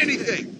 anything!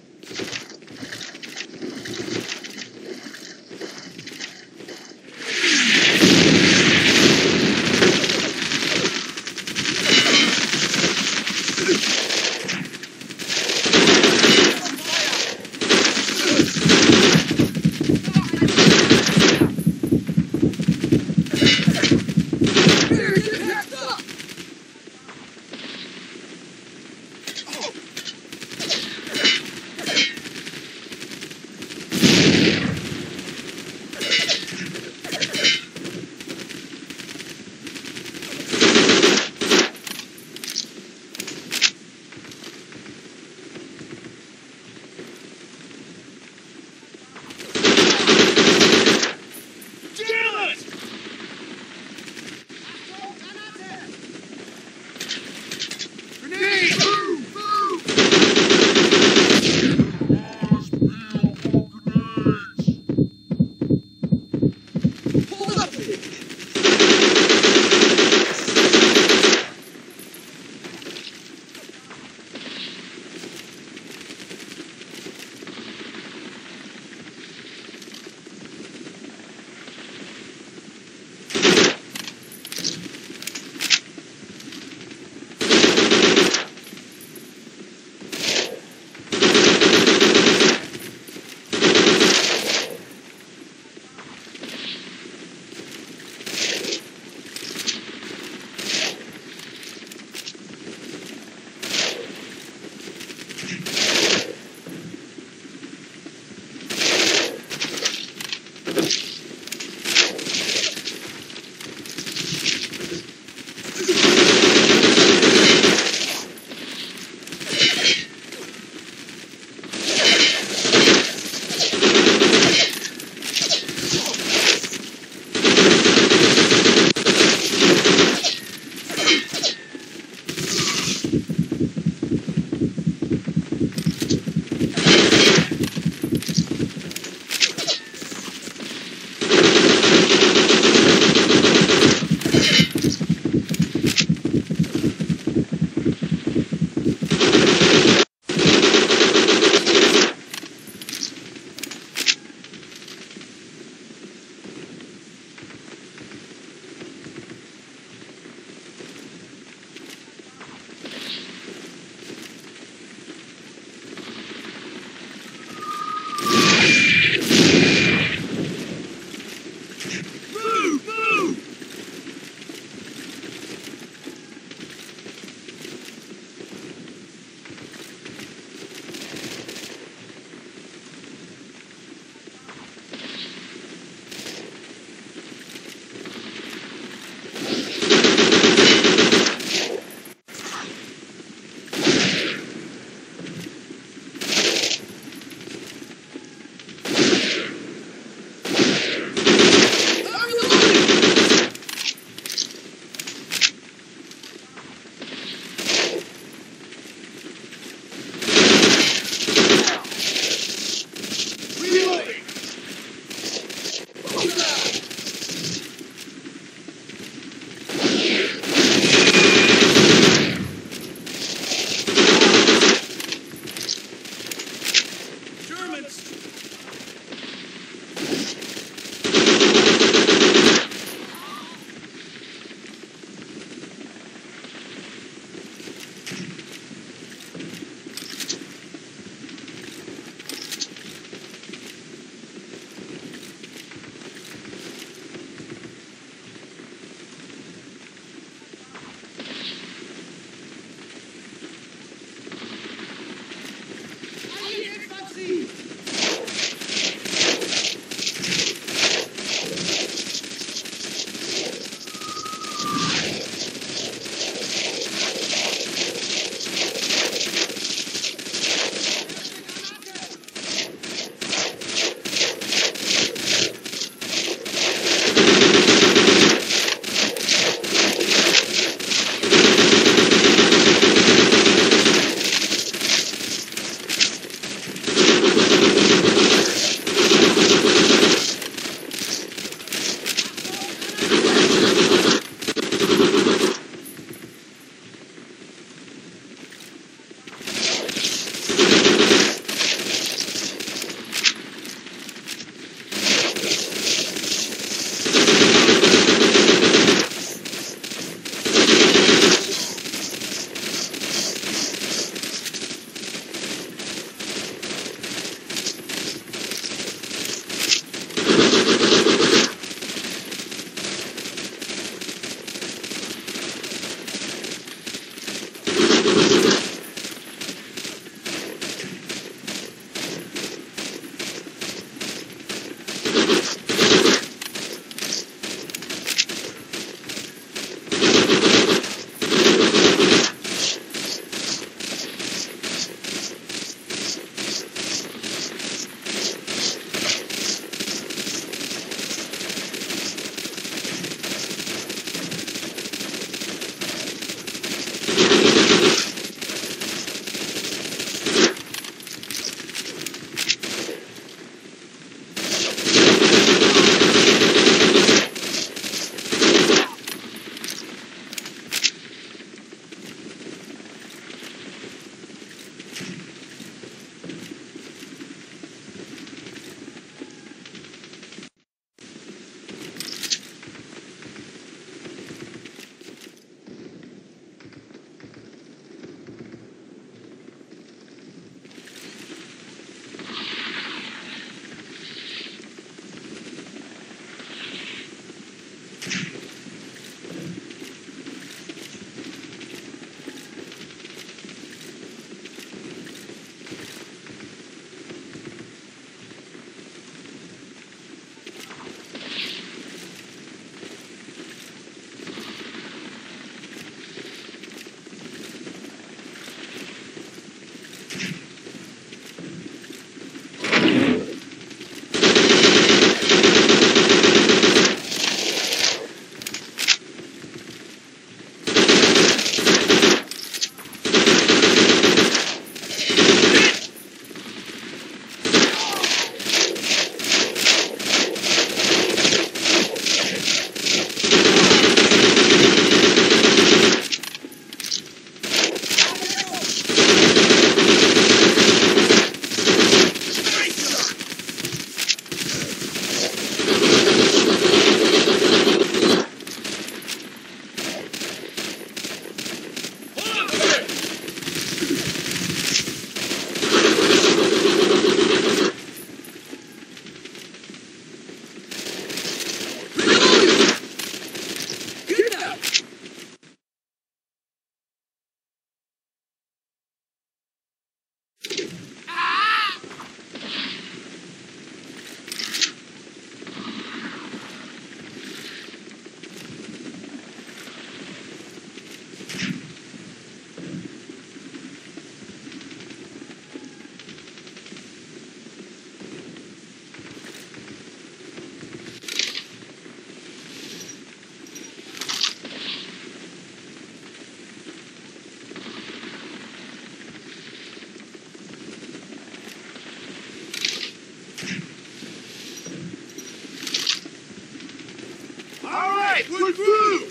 Right, we're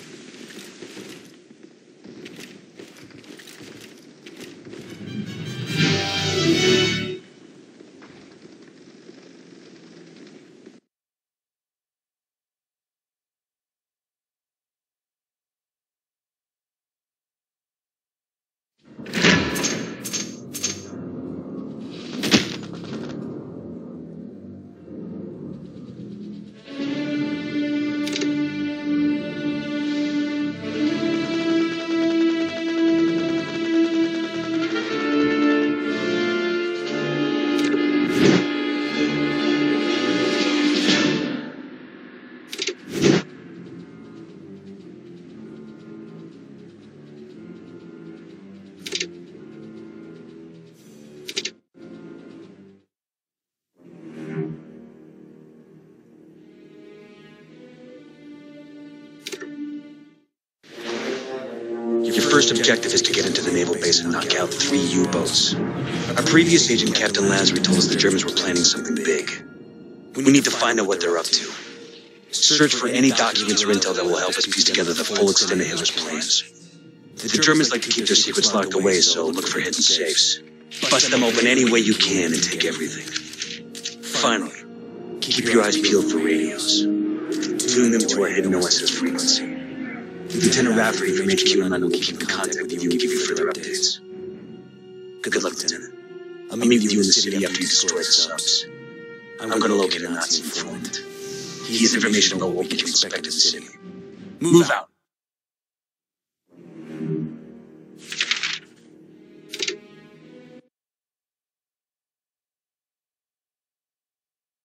first objective is to get into the naval base and knock out three U-boats. Our previous agent, Captain Lazary, told us the Germans were planning something big. We need to find out what they're up to. Search for any documents or intel that will help us piece together the full extent of Hitler's plans. The Germans like to keep their secrets locked away, so look for hidden safes. Bust them open any way you can and take everything. Finally, keep your eyes peeled for radios. Tune them to a hidden OSS frequency. Lieutenant Rafferty from HQ in London will keep in contact with you and give you further updates. Good luck, Lieutenant. I'll meet with you in the city after you destroy the subs. I'm going to locate a Nazi informant. He has information about what we can expect in the city. Move out.